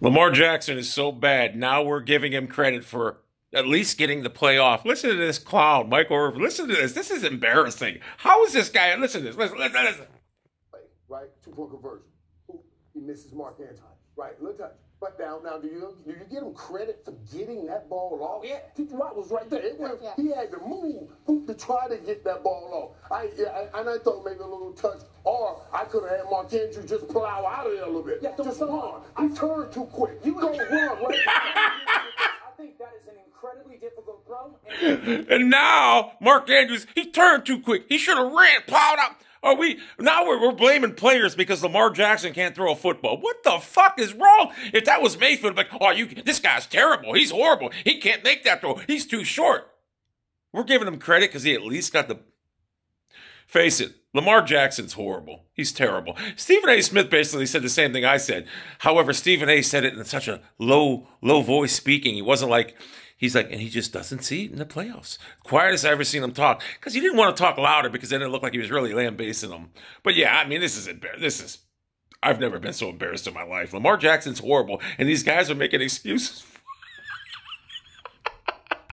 Lamar Jackson is so bad. Now we're giving him credit for at least getting the playoff. Listen to this clown, Michael Irvin. Listen to this. This is embarrassing. How is this guy? Listen to this. Listen, listen, listen. Right, two point conversion. Ooh, he misses Mark Anthony. Right, look touch. But now, now, do you do you give him credit for getting that ball off? Yeah. T.J. Watt was right there. It was, Yeah. He had to move to try to get that ball off. I, yeah, I and I thought maybe a little touch, or I could have had Mark Andrews just plow out of there a little bit. Yeah, don't just run. run. He turned too quick. You don't run. Right? I think that is an incredibly difficult throw. And And now Mark Andrews, he turned too quick. He should have ran, plowed up. Are we now we're, we're blaming players because Lamar Jackson can't throw a football? What the fuck is wrong? If that was Mayfield, like, oh, you this guy's terrible. He's horrible. He can't make that throw. He's too short. We're giving him credit because he at least got the. Face it, Lamar Jackson's horrible. He's terrible. Stephen A. Smith basically said the same thing I said. However, Stephen A. said it in such a low, low voice speaking. He wasn't like, he's like, and he just doesn't see it in the playoffs. Quietest I ever seen him talk because he didn't want to talk louder because then it looked like he was really lambasting them. But yeah, I mean, this is embarrassing. this is. I've never been so embarrassed in my life. Lamar Jackson's horrible, and these guys are making excuses.